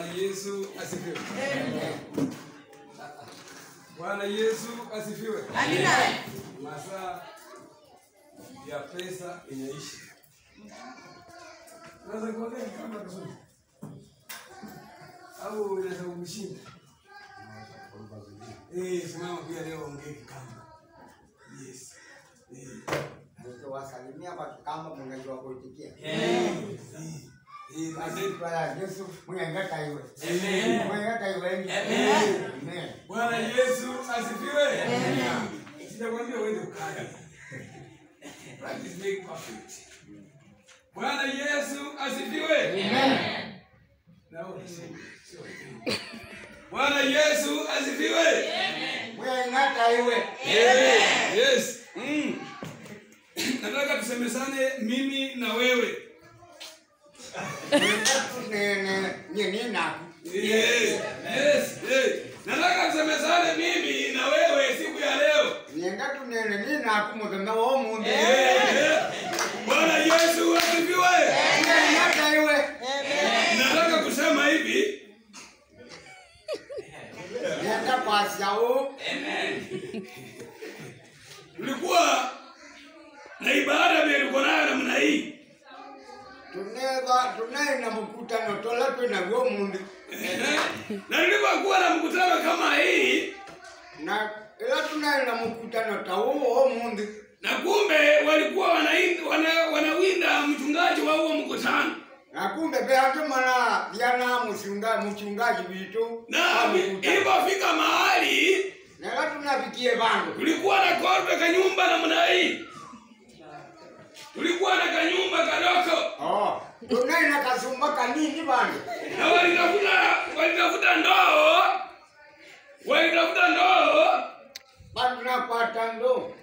Bwana Yesu asifiwe. Amen. Bwana Yesu asifiwe. Masaa ya pesa inaisha. Unaweza kuongea kama vizuri au unaweza kumshinda? Eh, simama pia leo ongee kama. Yes. Eh. Mtu wasalimia kwa kama mnajua kuitikia. Eh. Eh, Bwana Yesu asifiwe. Sitakwambia uende ukae. Practice make perfect. Bwana Yesu asifiwe. Bwana Yesu asifiwe. Mm. Nataka tusemezane mimi na wewe. Yes. Yes. Yes. Nataka tusemesane mimi na wewe siku ya leo. Mwengetu nene ni naku muthenya wa ũmũthĩ. Eh. Bwana Yesu asifiwe. Mwengeta. Nataka kusema hivi, Nyenda kwacia ũ. tulikuwa na ibada vile tuko nayo namna hii. Tunetha na mkutano tũrĩa na ũmũthĩ. mundi. Na tulipokuwa na mkutano kama hii, Na ila tunaye na mkutano ũũ o mundi. Na kumbe walikuwa wanawinda wana, wanawinda mchungaji wa huo mkutano, Na kumbe beange marathiĩ na mchungaji mũchungaji witũ na ilipofika mahali na ila tunafikie vandu tulikuwa na korbe kanyumba namna hii, tulikuwa na kanyumba kadoko Oh, tunaina kasumba kanini bani na walitafuta walitafuta ndoo. Walitafuta ndoo. Bani nakwata ndoo?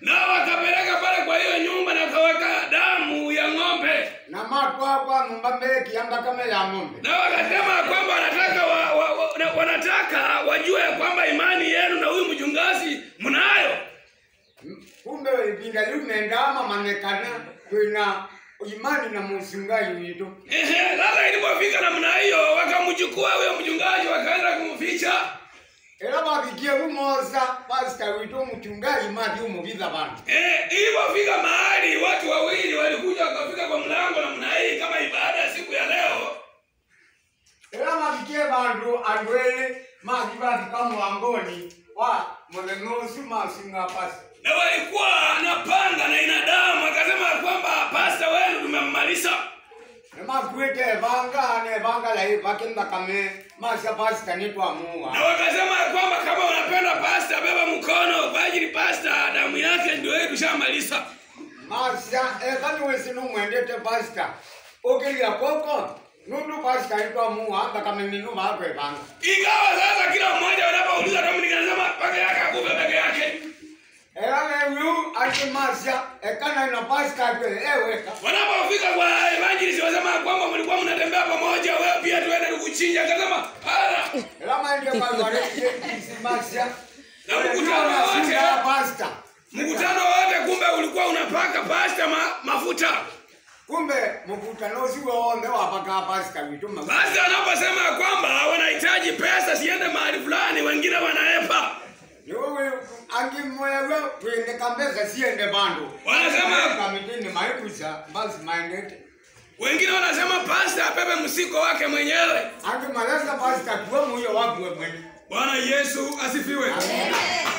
Na wakapeleka pale kwa hiyo nyumba na kaweka damu ya ng'ombe. Na matwakwa nyumba mekiamba kama ya ng'ombe. Na wakasema kwamba wanataka wa, wa, wa, wanataka wajue kwamba imani yenu na huyu mchungaji mnayo kumbe ipinda liu nendama manekana twina imani na mchungaji wetu. Ehe, sasa ilipofika namna hiyo wakamchukua huyo mchungaji wakaenda kumficha. Ila babikie vumosa pasta wetu mchungaji mati umuvitha vandu Eh, ilipofika mahali watu wawili walikuja wakafika kwa mlango namna hii kama ibada ya siku ya leo. Ela babikie bantu andwele maji mathi kama wangoni wa muthenya masinga pasta na walikuwa anapanga na inadamu, akasema kwamba pasta wenu tumemmaliza. Nemakwite vanga ne vanga lai vakinda kame masha pasta nitwamuwa na wakasema kwamba kama unapenda pasta beba mkono kwa ajili pasta damu yake ndio yetu tushamaliza. Masha ekani wesi numwendete pasta ukilia koko nundu pasta itwamuwa anda kame minu vakwe vanga. Ingawa sasa kila mmoja wanapouliza kama anasema pake yake akupe peke yake wanapofika kwa evangelist wasema kwamba mlikuwa mnatembea pamoja wewe pia tuende kukuchinja. akasema masha Na mkutano wote. mkutano wote kumbe ulikuwa unapaka pasta ma, mafuta. Kumbe mkutano usiwe wonde wapaka pasta witu basi anaposema kwamba wanahitaji pesa siende mahali fulani wengine wanaepa niwewe twende kambeza siende bandu. Wanasema- kamitini maikusa basi maendete. Wengine wanasema pasta apepe msiko wake mwenyewe. Pasta tuwe muyo wakwe bwana yesu asifiwe.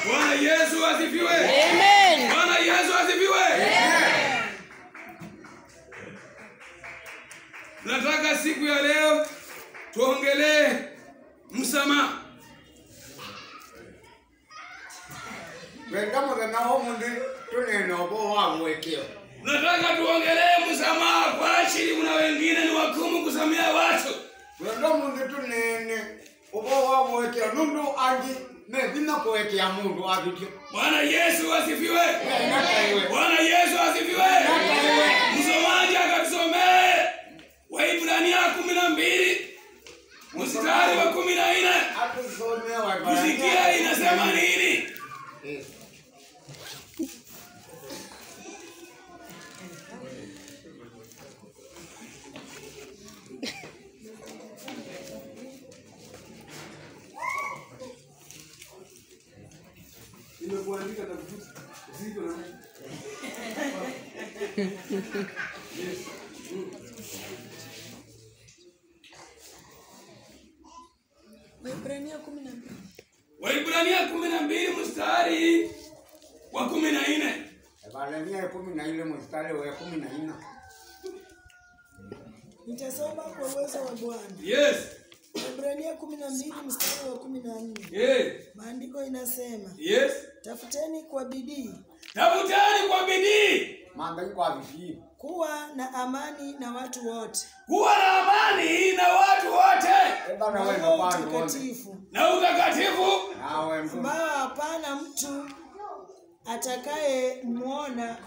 Bwana yesu asifiwe. Amen. bwana yesu asifiwe. Nataka siku ya leo tuongelee msamaha obo wagwekio nataka tuongelee msamaha kwa wengine ni wakumu kusamia watu. Tunene wagwekio nundu angi methina kuwekea mundu bwana yesu asifiwe. Bwana yesu asifiwe. Msomaji akatusomee. Waibrania kumi na mbili mstari wa kumi na nne. Kusikia inasema nini Waibrania kumi na mbili. Mstari wa kumi na nne. Waebrania kumi na nne mstari wa kumi na nne. Nitasoma kwa uwezo wa Bwana. Yes. Waebrania kumi na mbili mstari wa kumi na nne. Yeah. Maandiko inasema Yes. tafuteni kwa bidii Tafuteni kwa bidii Maandiko avishii. kuwa na amani na watu wote kuwa na amani na watu wote na. Mtakatifu, na utakatifu, ambao hapana mtu atakaye mwona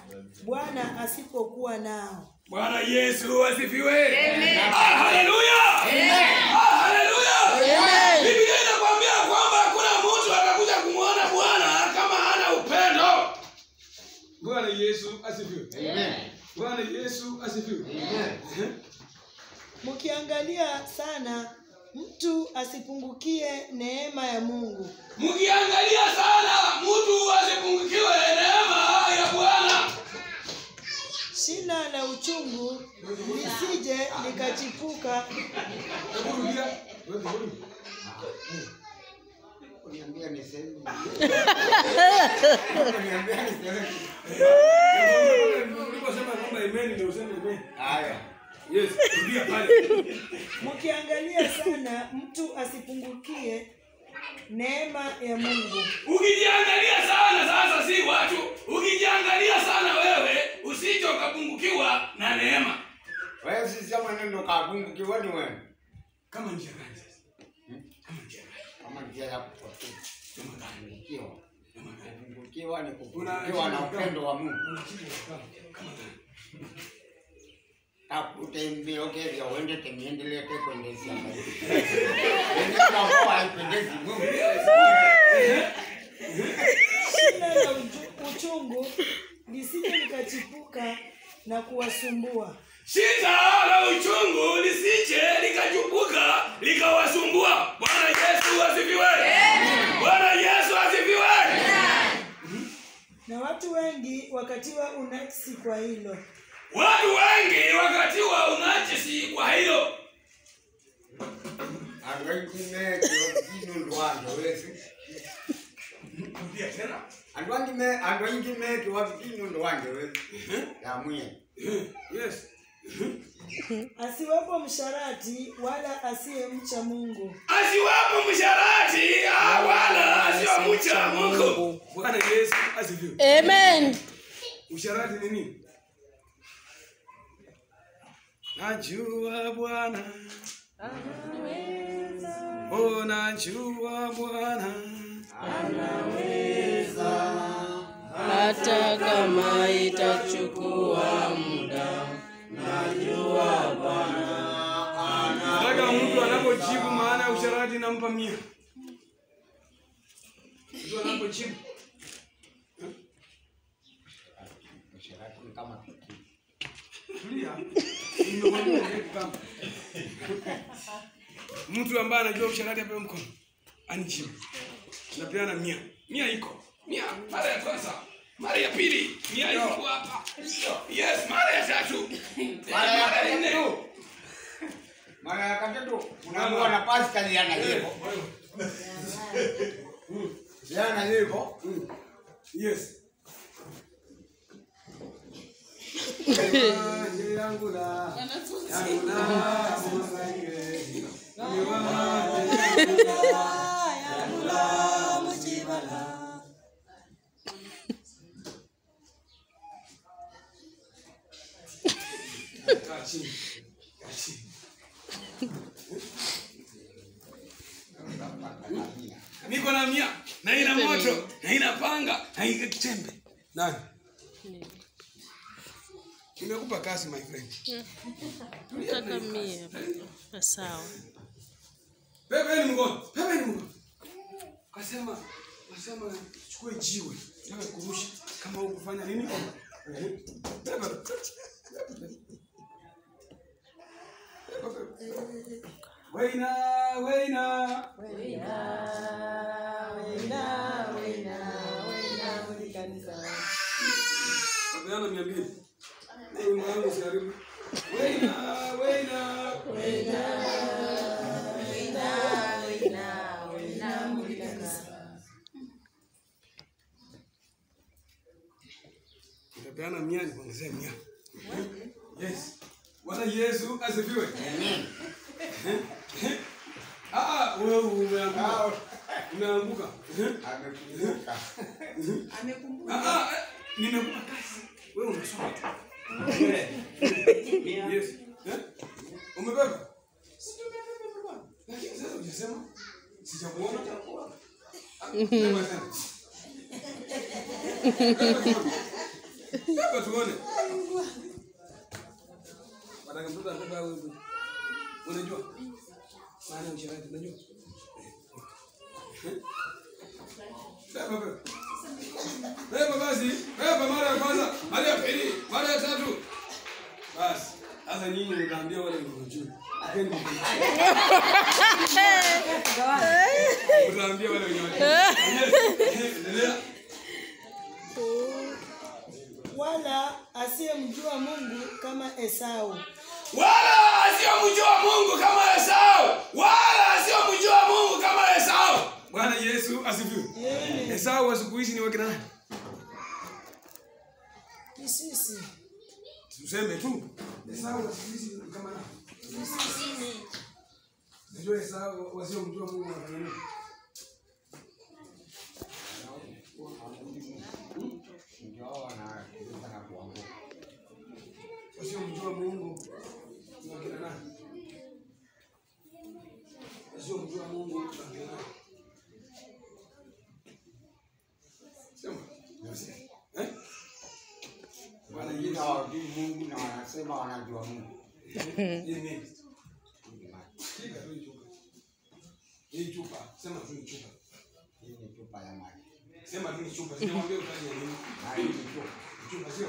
Bwana asipokuwa nao. Bwana Yesu asifiwe. Ah, haleluya. Ah, haleluya. Biblia inakwambia kwamba hakuna mtu atakuja kumwona Bwana kama hana upendo. Bwana Yesu asifiwe. Bwana Yesu asifiwe. Mkiangalia sana mtu asipungukie neema ya Mungu, Mkiangalia sana mtu asipungukiwe neema ya Bwana. shina la uchungu lisije likachipuka Mkiangalia sana mtu asipungukie neema ya Mungu, Ukijiangalia sana sasa, si watu. Ukijiangalia sana wewe, usije ukapungukiwa na neema. Wewe si sema neno kapungukiwa ni wewe. Kama njia gani sasa? Kama njia gani? Kama njia ya kupotea. Kama gani? Kupungukiwa. Kama gani? Kupungukiwa ni kupungukiwa na upendo wa Mungu. Kama gani? Takutembea ukevya uende temiendelee te kuendesha mbali. Wende kwa haipendezi Mungu. shina la uju- uchungu nisije nikachipuka na kuwasumbua, Shida la uchungu lisije likachupuka likawasumbua. Bwana Yesu asifiwe. Bwana Yesu asifiwe. na watu wengi wakatiwa unajisi kwa hilo. Watu wengi wakati wa unajisi kwa hilo. Asiwapo. Yes. Msharati wala asiyemcha Mungu, asiwapo msharati ah, wala asiyemcha Mungu. Bwana Yesu asifiwe. Amen. Usharati ni nini? Najua Bwana, oh, najua Bwana, Hata kama itachukua muda, nataka mtu anapojibu maana ya usharati nampa mia. Mtu anapojibu Usharati ni kama kiki. tulia, Nimekwambia kitu kama. Mtu ambaye anajua usharati apewe mkono anijibu, napeana mia. Mia iko. Mia, mara ya kwanza, mara ya pili, mia iko hapa. Yes, mara ya tatu, Mara ya nne. Mara ya tatu unaambiwa na pastor yana hivyo. Yana hivyo. Yes. yangu la yangu la Niko na mia na ina moto na ina panga na ina kichembe. Nani? Nimekupa kazi my friend. nataka mia. Sawa. Pepe ni mgongo. Pepe ni mgongo. Kasema kasema chukue jiwe. Nataka kurusha kama hukufanya nini? Eh, Pepe. Weina, weina. Pepeana mia mbili. Utapeana mia nikuongezea mia. Yes. Bwana Yesu asifiwe. Amen. Ah, ah, wewe umeanguka. Umeanguka. Amekumbuka. Ah, ah, eh, nimekupa kazi. Wewe unasoma tu. Yes. Eh? Umebeba? Si tumebeba bwana. Lakini sasa unasema sijakuona. Ah, beba tena. Beba tuone. Wataka mtoto anabeba wewe. Unajua? Maana ya unajua? Eh? Beba beba. Beba basi, beba mara ya kwanza, mara ya pili, mara ya tatu. Basi, sasa nyinyi mtaambia wale wanaojua. Akeni mkono. Mtaambia wale wenyewe. endelea. Wala asiyemjua Mungu kama Esau. Wala asiyomjua Mungu kama Esau, wala asiyomjua Mungu kama Esau. Bwana Yesu asifiwe. Yeah. Esau wa siku hizi ni wakina nani? Ni sisi. Tuseme tu. Esau wa siku hizi ni kama nani? Najua Esau wasiomjua Mungu wanafanya nini? Ndio wanakuja na kuanguka. Wasiomjua Mungu ni wakina nani? Wasiomjua Mungu ni wakina? Sema. Eh? Wengine hawajui Mungu na wanasema wanajua Mungu. Hii shika tu chupa. Hii chupa, sema tu ni chupa. Hii ni chupa ya maji. Sema tu ni chupa. Sijamwambia ufanye nini. Hii ni chupa. Chupa sio?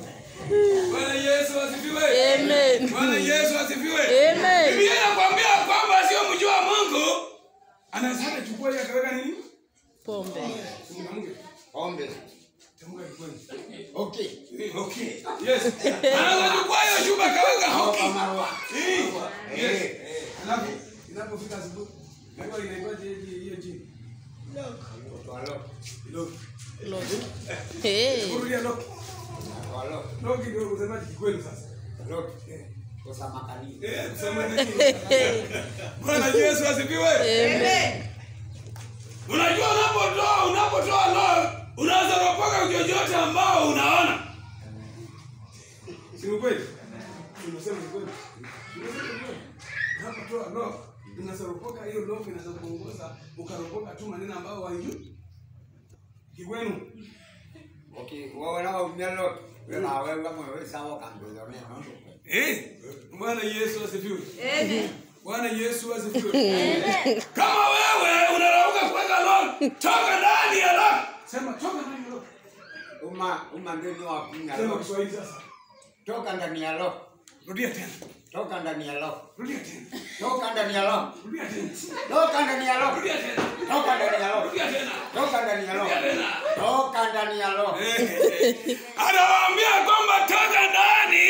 Bwana Yesu asifiwe. Amen. Bwana Yesu asifiwe. Amen. Biblia inakwambia kwamba asiyomjua Mungu anaweza hata chukua ile akaweka nini? Pombe. Mwanamke. Pombe. Okay. Eh, Okay. Yes. Anaweza chukua hiyo chupa akaweka hoki. marwa. Eh. Yes. Alafu inapofika asubuhi, inakuwa inaitwaje hiyo hiyo chini? Kutoa lock. Loki. Lord. Hey. Kurudia loki. Kutoa lock. Loki ndio kusemaje kikweli sasa. Lock. Kosa makanini. Eh, kusema nini? Bwana Yesu asifiwe. Amen. Unajua unapotoa unapotoa roho unaweza kupoka chochote ambao unaona. Si ni kweli? Unasema ni kweli. Unapotoa roho inasoropoka, hiyo roho inaweza kuongoza ukaropoka tu maneno ambayo wajui kiwenu. Okay, wao nao lock. Wewe na wewe kama wewe sawa kando mimi. Eh? Bwana Yesu asifiwe. Amen. Bwana Yesu asifiwe. Amen. Kama wewe unarauka kuweka roho, toka ndani ya roho. Sema toka ndani ya roho. Uma uma ndio wa kunya Sema kwa Kiswahili sasa. Toka ndani ya roho. Rudia tena. Toka ndani ya roho, Rudia tena. Toka ndani ya roho, Rudia tena. Toka ndani ya roho, Rudia tena. Toka ndani ya roho, Rudia tena. Toka ndani ya lock. Toka ndani ya roho. Anawaambia kwamba toka ndani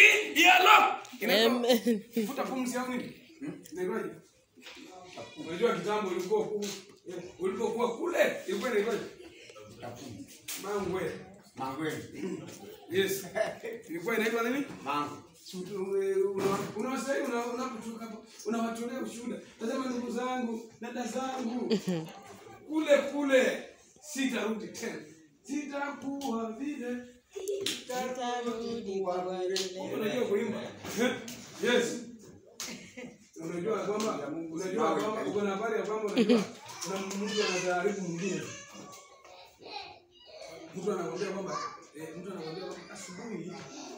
ya roho. Amen. Futa pumzi yako nini? Inaitwaje? Unajua kitambo ulikuwa ku eh, ulipokuwa kule ilikuwa inaitwaje? Mangwe. Mangwe. Yes. Ilikuwa inaitwa nini? Mangu. Unawasai unapotoka hapo unawatolea ushuhuda. Tazama ndugu zangu dada zangu. Kule kule sitarudi tena. Sitakuwa vile. Unajua kuimba? Yes. Unajua kwamba unajua kwamba uko na habari ya kwamba unajua kuna mtu anajaribu mwingine. Mtu anakwambia kwamba eh, mtu anakwambia kwamba asubuhi